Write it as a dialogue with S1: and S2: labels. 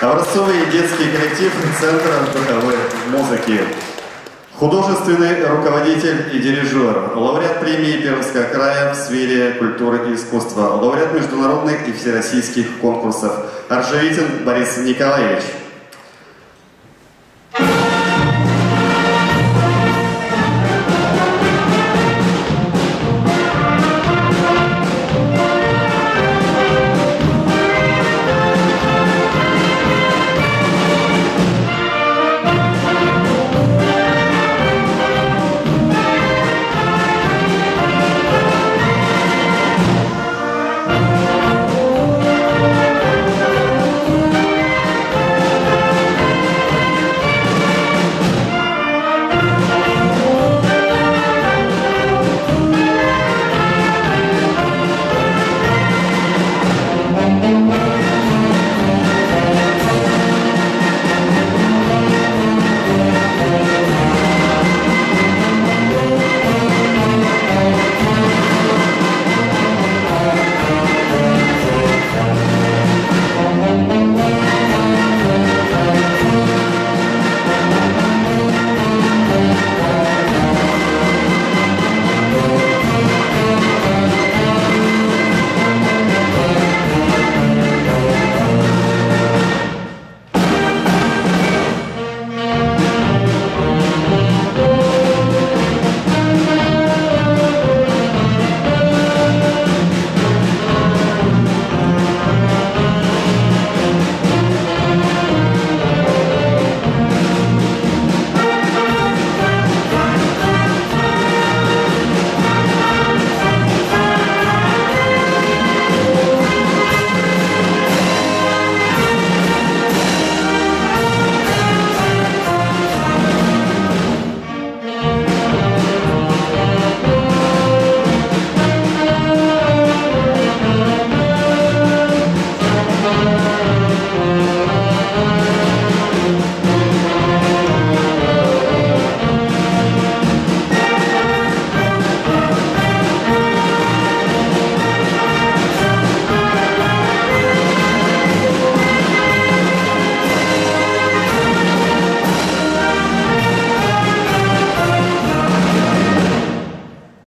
S1: Образцовый детский коллектив Центра духовой музыки. Художественный руководитель и дирижер, лауреат премии Пермского края в сфере культуры и искусства, лауреат международных и всероссийских конкурсов. Аржевитин Борис Николаевич – Yeah.